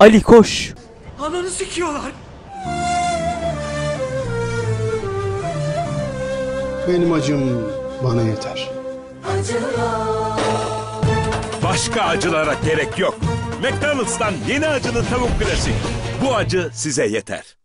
Ali koş. Ananı sikiyorlar. Benim acım bana yeter. Başka acılara gerek yok. McDonald's'tan yeni acılı tavuk klasik. Bu acı size yeter.